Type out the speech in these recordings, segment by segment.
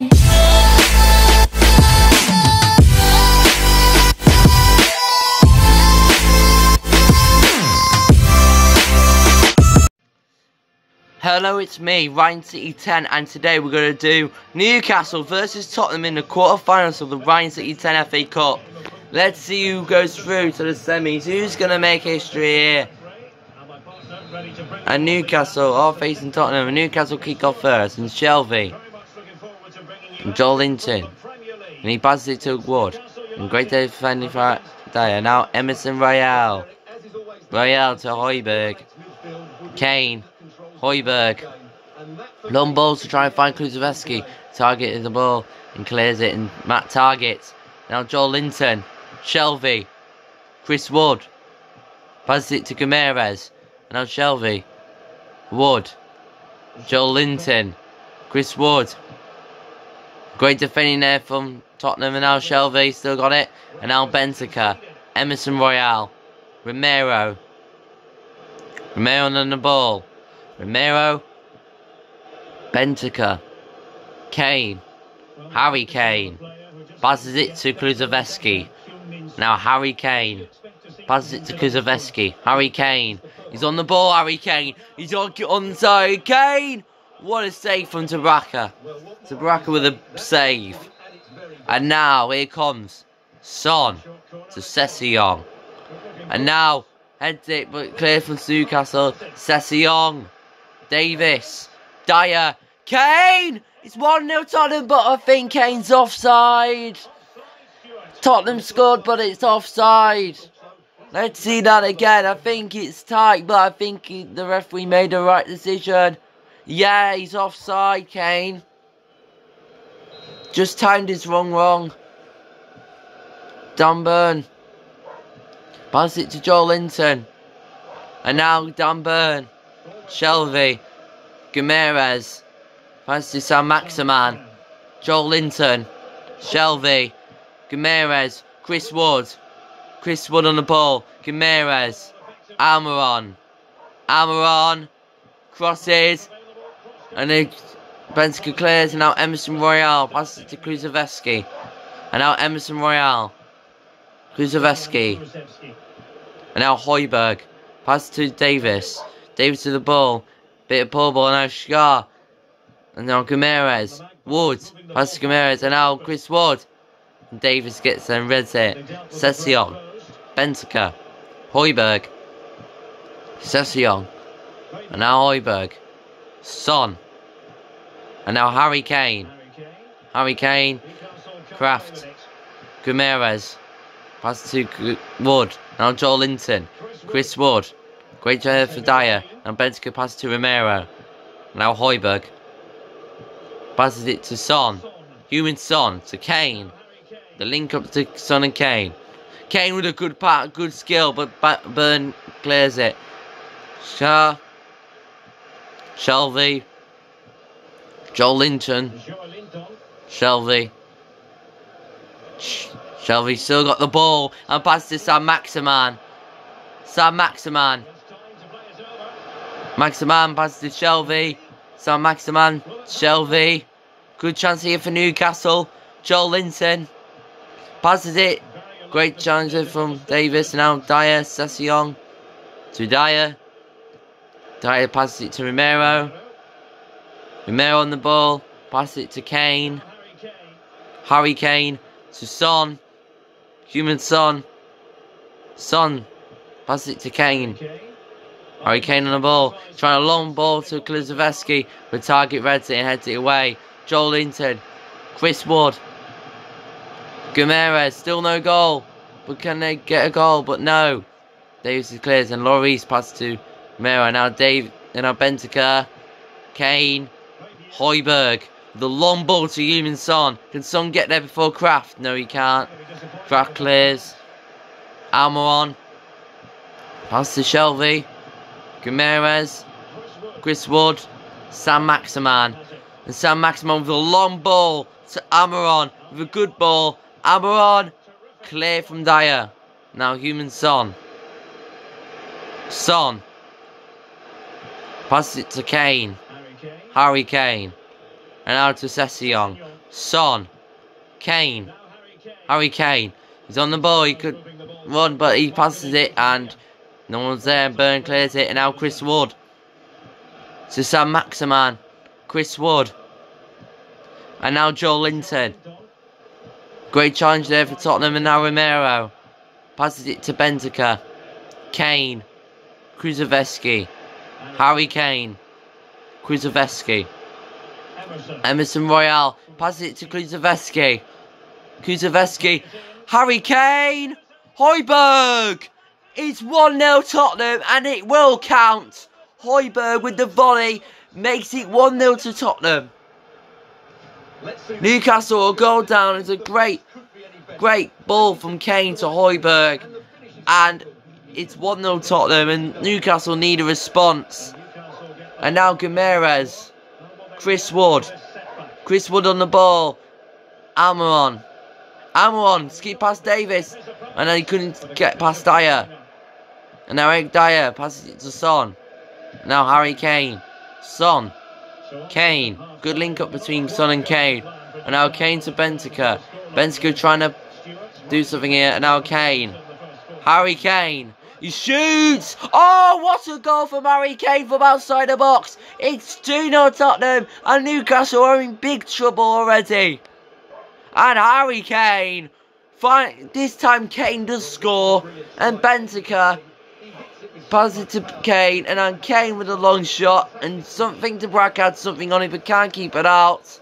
Hello, it's me, Ryan City 10, and today we're going to do Newcastle versus Tottenham in the quarterfinals of the Ryan City 10 FA Cup. Let's see who goes through to the semis. Who's going to make history here? And Newcastle are facing Tottenham, and Newcastle kick off first, and Shelvey, and Joelinton, and he passes it to Wood, and great defending for Dier. Now Emerson Royal. Royale to Højbjerg, Kane. Højbjerg. Long balls to try and find Kulusevski. Targeting the ball and clears it. And Matt targets. Now Joelinton. Shelvey. Chris Wood. Passes it to Guimaraes. And now Shelvey. Wood. Joelinton. Chris Wood. Great defending there from Tottenham. And now Shelvey still got it. And now Bentancur. Emerson Royal. Romero. Romero on the ball. Romero, Bentancur, Kane, Harry Kane, passes it to Kulusevski. Now Harry Kane, passes it to Kulusevski. Harry Kane, he's on the ball, Harry Kane, he's on onside, Kane! What a save from Dubravka. Dubravka with a save. And now, here comes Son to Sessegnon. And now, heads it, but clear from Newcastle, Sessegnon. Davies. Dier. Kane! It's 1-0 Tottenham, but I think Kane's offside. Tottenham scored, but it's offside. Let's see that again. I think it's tight, but I think the referee made the right decision. Yeah, he's offside, Kane. Just timed his wrong wrong. Dan Burn. Pass it to Joelinton. And now Dan Burn. Shelvey, Guimaraes, Francis Saint-Maximin, Joelinton, Shelvey, Guimaraes, Chris Wood, Chris Wood on the ball, Guimaraes, Almiron, Almiron, crosses, and then Bentancur clears, and now Emerson Royal passes it to Kulusevski, and now Emerson Royal. Kulusevski, and now Højbjerg, passes to Davies, Davies to the ball. Bit of poor ball ball now Scar. And now Guimaraes. Wood. Pass to Guimaraes. And now Chris Wood. And Davies gets and reads it. Sessegnon. Benteke. Højbjerg. Sessegnon. And now Højbjerg. Son. And now Harry Kane. Harry Kane. Krafth. Guimaraes. Pass to Wood. Now Joelinton. Chris Wood. Great job for Dier. And Bentancur passes to Romero. Now Højbjerg. Passes it to Son. Heung-min Son to Kane. The link up to Son and Kane. Kane with a good part, good skill, but Burn clears it. Schär. Shelvey. Joelinton. Shelvey. Shelvey still got the ball and passes to Saint-Maximin. Sam Maximan. Maximin passes to Shelvey. Saint-Maximin. Shelvey. Good chance here for Newcastle. Joelinton Passes it. Great chance from Davies. Now Dier. Sessegnon. To Dier. Dier passes it to Romero. Romero on the ball. Passes it to Kane. Harry Kane. To Son. Heung-min Son. Son. Passes it to Kane. Harry Kane on the ball. Trying a long ball to Kulusevski. But Targett reads it and heads it away. Joelinton. Chris Wood. Guimaraes. Still no goal. But can they get a goal? But no. Davies is clears and Lloris passes to Mera. Now Dave and now Bentancur. Kane. Højbjerg. The long ball to Heung-min Son. Can Son get there before Krafth? No, he can't. Krafth clears. Almiron. Pass to Shelvey. Guimaraes, Chris Wood, Saint-Maximin. And Saint-Maximin with a long ball to Almiron with a good ball. Almiron clear from Dier. Now Heung-min Son. Son. Passes it to Kane. Harry Kane. And now to Sessegnon. Son. Kane. Harry Kane. He's on the ball. He could run, but he passes it, and no one's there. Burn clears it, and now Chris Wood. To Saint-Maximin. Chris Wood. And now Joelinton. Great challenge there for Tottenham, and now Romero. Passes it to Bentancur. Kane. Kulusevski. Harry Kane. Kulusevski. Emerson Royal passes it to Kulusevski. Kulusevski. Harry Kane. Højbjerg. It's 1-0 Tottenham and it will count. Højbjerg with the volley makes it 1-0 to Tottenham. Newcastle will go down. It's a great, great ball from Kane to Højbjerg. And it's 1-0 Tottenham and Newcastle need a response. And now Guimaraes. Chris Wood. Chris Wood on the ball. Almiron. Almiron. Skip past Davies. And then he couldn't get past Dier. And now Eric Dier passes it to Son. Now Harry Kane. Son. Kane. Good link up between Son and Kane. And now Kane to Bentancur. Bentancur trying to do something here. And now Kane. Harry Kane. He shoots! Oh, what a goal from Harry Kane from outside the box! It's 2-0 Tottenham, and Newcastle are in big trouble already. And Harry Kane, this time Kane does score, and Bentancur passes it to Kane, and then Kane with a long shot, and something to Brack had something on it, but can't keep it out.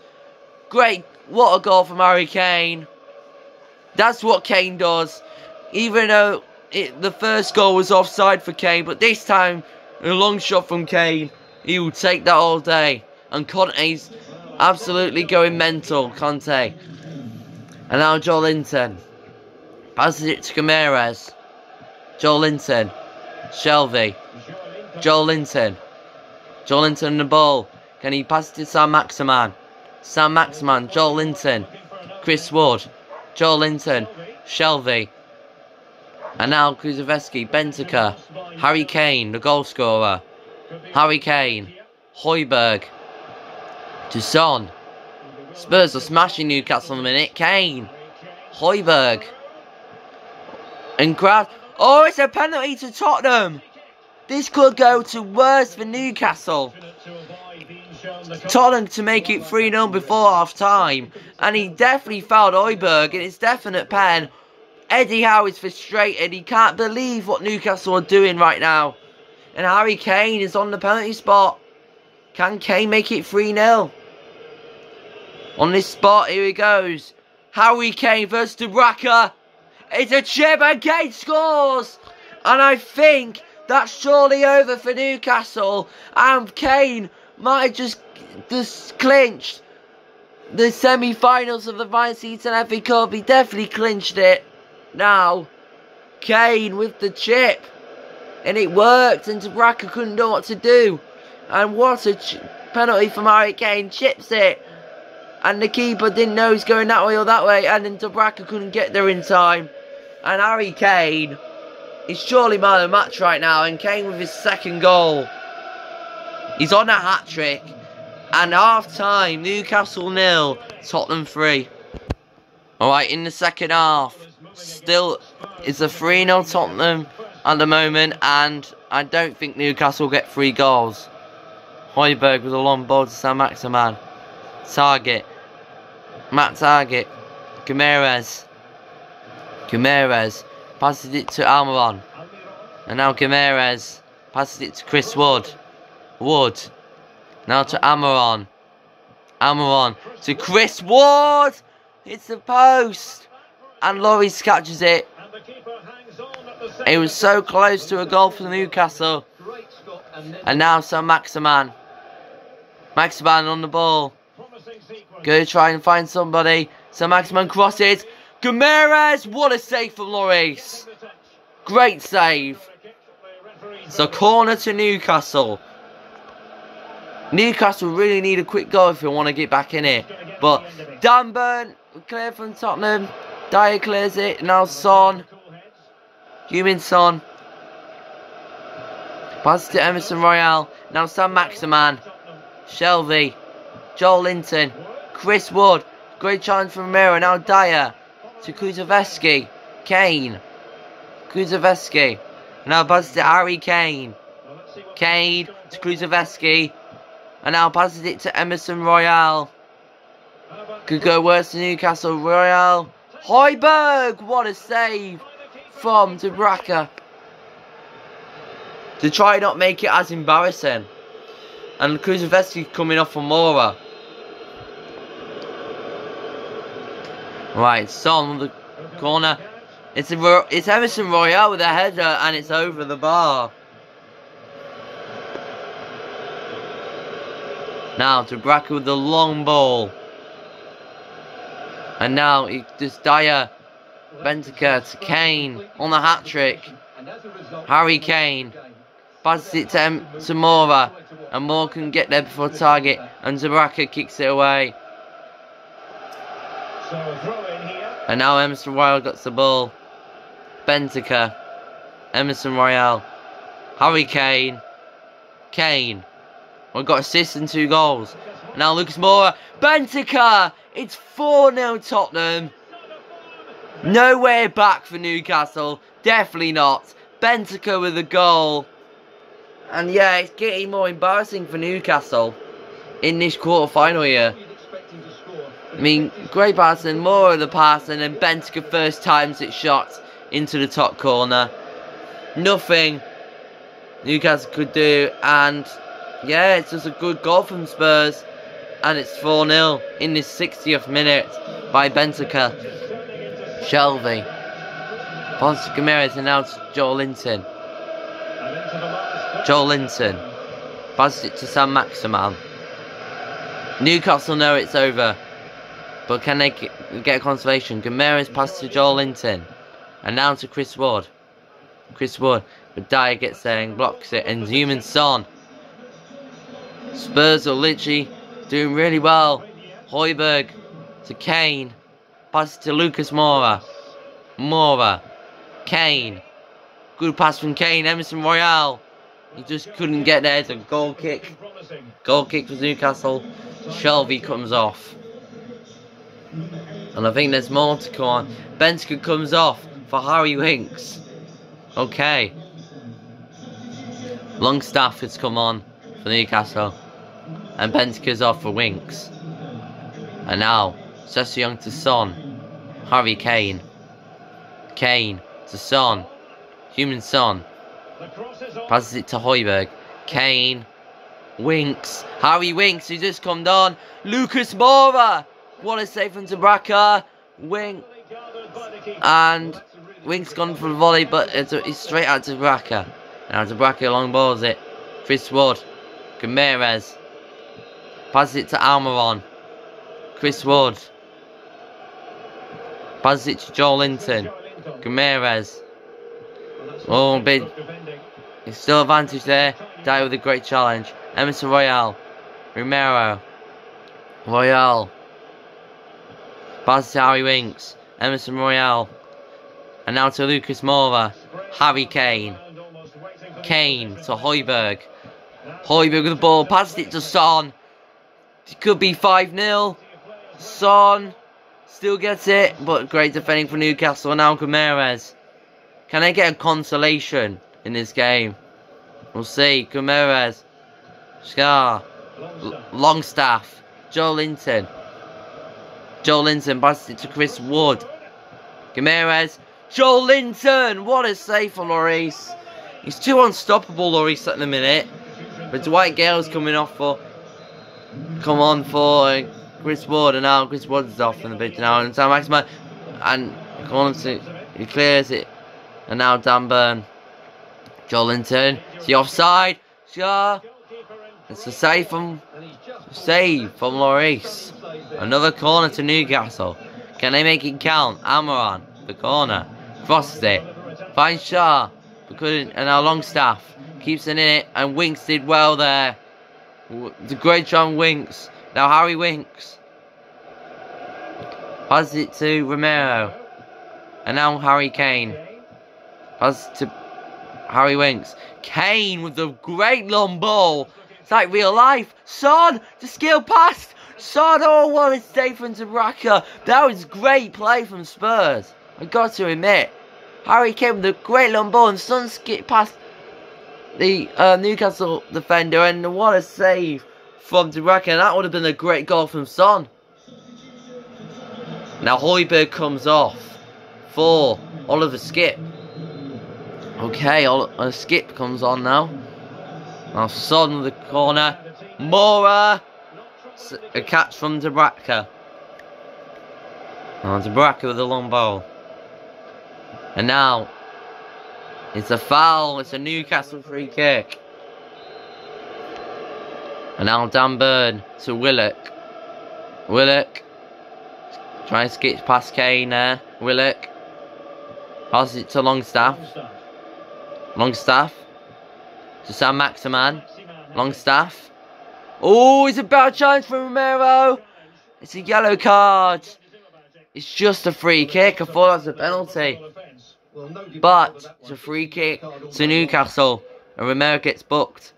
Great, what a goal from Harry Kane. That's what Kane does. Even though it, the first goal was offside for Kane, but this time, a long shot from Kane, he will take that all day. And Conte's absolutely going mental, Conte. And now Joelinton. Passes it to Guimaraes. Joelinton. Shelvey. Joelinton. Joelinton the ball. Can he pass it to Saint-Maximin? Sam Maximan. Joelinton. Chris Wood. Joelinton. Shelvey. And now Kulusevski, Bentancur, Harry Kane, the goal scorer. Harry Kane, Højbjerg, to Son. Spurs are smashing Newcastle in a minute. Kane, Højbjerg. And grab. Oh, it's a penalty to Tottenham. This could go to worse for Newcastle. Tottenham to make it 3-0 before half time. And he definitely fouled Højbjerg and it's definite pen. Eddie Howe is frustrated. He can't believe what Newcastle are doing right now. And Harry Kane is on the penalty spot. Can Kane make it 3-0? On this spot, here he goes. Harry Kane versus Dubravka. It's a chip and Kane scores. And I think that's surely over for Newcastle. And Kane might have just, just clinched the semi-finals of the Ryan City 10 FA Cup. He definitely clinched it. Now, Kane with the chip. And it worked, and Dubravka couldn't know what to do. And what a penalty from Harry Kane. Chips it. And the keeper didn't know he's going that way or that way. And then Dubravka couldn't get there in time. And Harry Kane is surely man of the match right now. And Kane with his second goal. He's on a hat-trick. And half-time, Newcastle nil, Tottenham 3. Alright, in the second half, still, it's a 3-0 Tottenham at the moment, and I don't think Newcastle will get three goals. Højbjerg with a long ball to Sam Maximan. Targett. Matt Targett. Guimaraes. Guimaraes passes it to Almiron. And now Guimaraes passes it to Chris Wood. Wood. Now to Almiron. Almiron to Chris Wood. It's the post. And Lloris catches it. It was so close to a goal for Newcastle. And now Sam Maximan. Maximin on the ball. Go try and find somebody. Saint-Maximin crosses. Guimaraes, what a save from Lloris. Great save. It's a corner to Newcastle. Newcastle really need a quick goal if they want to get back in it. But Dan Burn, clear from Tottenham. Dier clears it. Eh? Now Son. Heung-min Son. Pass to Emerson Royal. Now Saint-Maximin. Shelvey. Joelinton. Chris Wood. Great challenge from Romero. Now Dier to Kulusevski. Kane. Kulusevski. Now passes to Harry Kane. Kane to Kulusevski. And now passes it to Emerson Royal. Could go worse than Newcastle Royale. Højbjerg! What a save from Dubravka. To try not make it as embarrassing. And Kulusevski coming off for Moura. Right, Son with the corner. It's a, it's Emerson Royal with a header and it's over the bar. Now to Bracker with the long ball. And now just Dier, Bentancur to Kane on the hat trick. Harry Kane passes it to, M to Moura. And Moore can get there before Targett. And Dubravka kicks it away. And now Emerson Royal gets the ball. Bentancur. Emerson Royal. Harry Kane. Kane. We've got assists and two goals. Now Lucas Moura. Bentancur! It's 4-0 Tottenham. No way back for Newcastle. Definitely not. Bentancur with a goal. And yeah, it's getting more embarrassing for Newcastle in this quarter final here. I mean, great pass and more of the pass, and Bentancur first times it shot into the top corner. Nothing Newcastle could do, and yeah, it's just a good goal from Spurs, and it's 4 0 in the 60th minute by Bentancur. Shelvey. Ponce Ramirez and now Joelinton. Passes it to Saint-Maximin. Newcastle know it's over. But can they get a consolation? Ramirez passes to Joelinton. And now to Chris Ward. Chris Ward. But Dier gets there and blocks it. And Heung-min Son. Spurs are literally doing really well. Højbjerg to Kane. Pass to Lucas Moura. Moura. Kane. Good pass from Kane. Emerson Royal. He just couldn't get there. It's a goal kick. Goal kick for Newcastle. Shelvey comes off. And I think there's more to come on. Bentancur comes off for Harry Winks. Okay. Longstaff has come on for Newcastle. And Bentancur's off for Winks. And now, Sessegnon to Son. Harry Kane. Kane to Son. Heung-min Son. Passes it to Højbjerg. Kane. Winks. Harry Winks, who just come on. Lucas Moura. What a save from Dubravka. Wink. And Winks gone for the volley, but it's, it's straight out to Dubravka. Now Dubravka long balls it. Chris Wood. Ramirez. Passes it to Almiron. Chris Wood. Passes it to Joelinton. Ramirez. Oh, big. It's still advantage there. Die with a great challenge. Emerson Royal. Romero. Royale. Passes to Harry Winks. Emerson Royal. And now to Lucas Moura. Harry Kane. Kane to Højbjerg. Højbjerg with the ball. Passes it to Son. It could be 5-0. Son still gets it. But great defending for Newcastle. Now Ramirez. Can they get a consolation in this game? We'll see. Ramirez. Scar. L Longstaff. Joelinton. Joelinton passes it to Chris Wood. Ramirez. Joelinton! What a save for Lloris. He's too unstoppable, Lloris, at the minute. But Dwight Gayle's coming off for... Come on for Chris Ward And now Chris Wood's off in the pitch now. And Saint-Maximin... And to, he clears it. And now Dan Burn. Joelinton. It's the offside. Sure. It's a save from... Save from Lloris. Another corner to Newcastle. Can they make it count? Almiron, the corner. Crosses it. Finds Schär. Couldn't. And now Longstaff. Keeps it in it. And Winks did well there. The great John Winks. Now Harry Winks. Passes it to Romero. And now Harry Kane. Passes to Harry Winks. Kane with the great long ball. It's like real life. Son, the skill pass. Son, oh, what a save from Dubravka. That was great play from Spurs. I got to admit. Harry Kane with the great long ball and Son skipped past the uh, Newcastle defender and what a save from Dubravka. That would have been a great goal from Son. Now Højbjerg comes off for Oliver Skipp. Okay, uh, Skipp comes on now. Now Son the corner. Moura! A catch from Dubravka. And Dubravka with a long ball. And now, it's a foul. It's a Newcastle free kick. And now Dan Burn to Willock. Willock. Trying to skip past Kane there. Willock. Passes it to Longstaff. Longstaff. To Saint-Maximin. Longstaff. Oh, it's a bad chance for Romero. It's a yellow card. It's just a free kick. I thought that was a penalty. But it's a free kick to Newcastle. And Romero gets booked.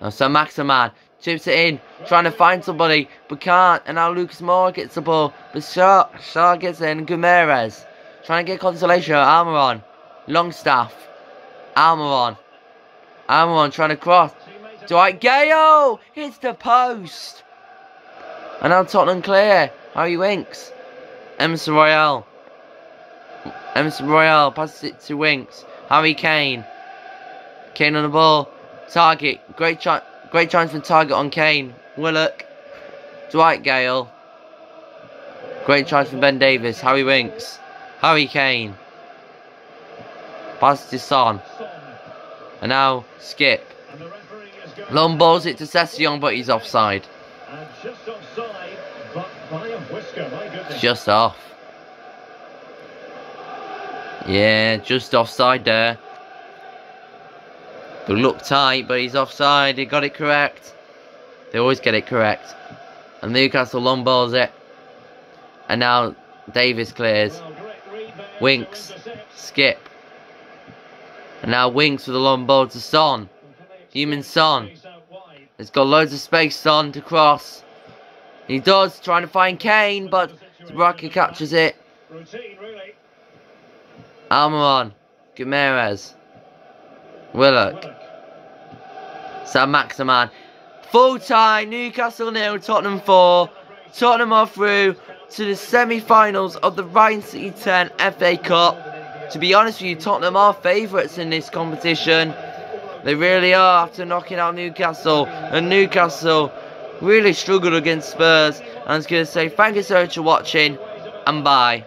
Now Saint-Maximin chips it in. Trying to find somebody. But can't. And now Lucas Moura gets the ball. But Schär, Schär gets in. Guimaraes. Trying to get consolation. Almiron. Longstaff. Almiron. Almiron trying to cross. Dwight Gayle hits the post. And now Tottenham clear. Harry Winks. Emerson Royal. Emerson Royal passes it to Winks. Harry Kane. Kane on the ball. Targett. Great chance. Great chance for Targett on Kane. Willock. Dwight Gayle. Great chance for Ben Davies. Harry Winks. Harry Kane. Passes to Son. And now Skipp. Long balls it to Sessegnon, but he's offside. just offside, but whisker. Just off. Yeah, just offside there. They look tight, but he's offside. He got it correct. They always get it correct. And Newcastle long balls it. And now Davies clears. Winks. Skipp. And now Winks with a long ball to Son. Heung-min Son. He's got loads of space Son, to cross. He does, trying to find Kane, but Rocky catches it. Almiron. Guimaraes. Willock. Saint-Maximin. Full time, Newcastle nil, Tottenham 4. Tottenham are through to the semi-finals of the Ryan City 10 FA Cup. To be honest with you, Tottenham are favourites in this competition. They really are after knocking out Newcastle. And Newcastle really struggled against Spurs. And I was going to say thank you so much for watching and bye.